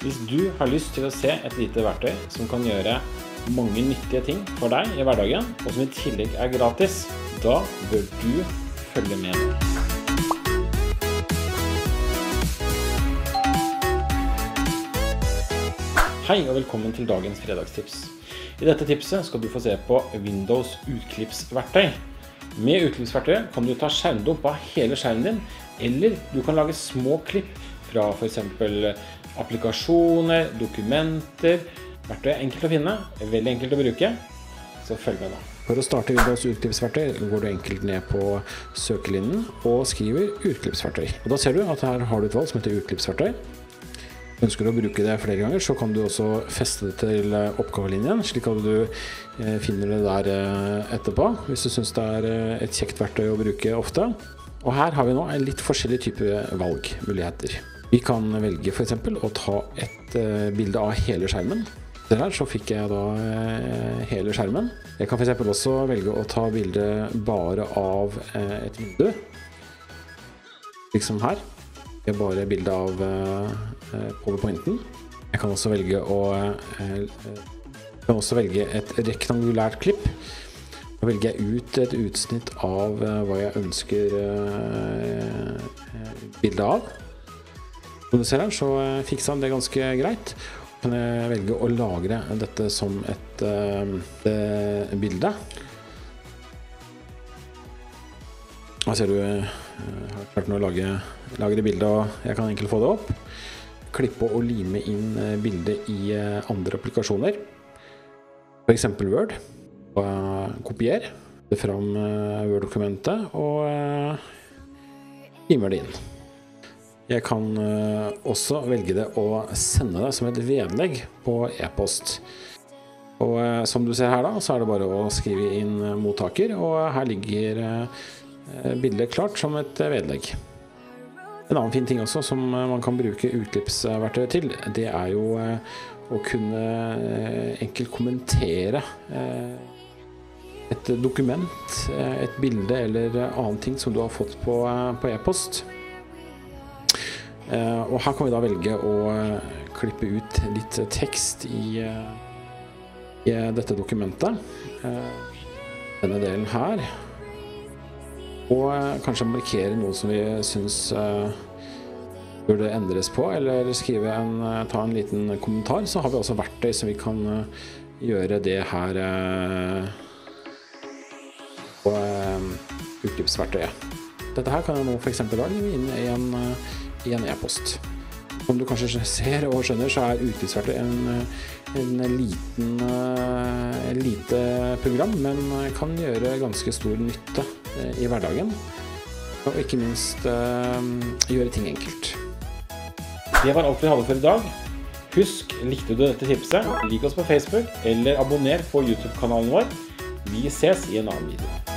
Hvis du har lyst til å se et lite verktøy som kan gjøre mange nyttige ting for deg i hverdagen, og som i tillegg er gratis, da bør du følge med. Hei og velkommen til dagens fredagstips. I dette tipset skal du få se på Windows utklippsverktøy. Med utklippsverktøyet kan du ta skjermdump av hele skjermen din, eller du kan lage små klipp fra f.eks. applikasjoner, dokumenter. Verktøy er enkelt å finne, veldig enkelt å bruke, så følg med nå. For å starte Windows utklippsverktøy går du enkelt ned på søkelinjen og skriver utklippsverktøy. Og da ser du at her har du et valg som heter utklippsverktøy. Ønsker du å bruke det flere ganger, så kan du også feste det til oppgavelinjen, slik at du eh, finner det der eh, etterpå, hvis du syns det er eh, et kjekt verktøy å bruke ofte. Og her har vi nå en litt forskjellig type valgmuligheter. Vi kan velge f.eks. å ta et bilde av hele skjermen. Der så fikk jeg da hele skjermen. Jeg kan f.eks. også velge å ta bilde bare av et vindu, liksom her. Det er bare bilde av powerpointen. Jeg kan også velge å kan også velge et rektangulært klipp. Da velger jeg ut et utsnitt av hva jeg ønsker bildet av. Som du ser her, så fiksa han det ganske greit. Kan jeg velge å lagre dette som et uh, bilde. Her ser du jeg har klart å lage, lagre det bildet, og jeg kan egentlig få det opp. Klippe og lime inn bildet i andre applikasjoner. F.eks. Word. Kopier det fram Word-dokumentet og limer det inn. Jeg kan også velge det å sende det som et vedlegg på e-post. Og som du ser her da, så er det bare å skrive inn mottaker, og her ligger bildet klart som et vedlegg. En annen fin ting også som man kan bruke utklippsverktøy til, det er jo å kunne enkelt kommentere et dokument, et bilde eller annen ting som du har fått på e-post. Og her kan vi da velge å klippe ut litt tekst i, i dette dokumentet. Denne delen her. Og kanskje markere noe som vi syns burde endres på, eller skrive en, ta en liten kommentar. Så har vi også verktøy som vi kan gjøre det her på utklippsverktøyet. Dette her kan jeg nå f.eks. lage inn i en i en e-post. Som du kanskje ser og skjønner, så er utgiftsverktøy en, en liten en lite program, men kan gjøre ganske stor nytte i hverdagen. Og ikke minst gjøre ting enkelt. Det var alt vi hadde for i dag. Husk, likte du dette tipset, lik oss på Facebook, eller abonner på YouTube-kanalen vår. Vi ses i en annen video.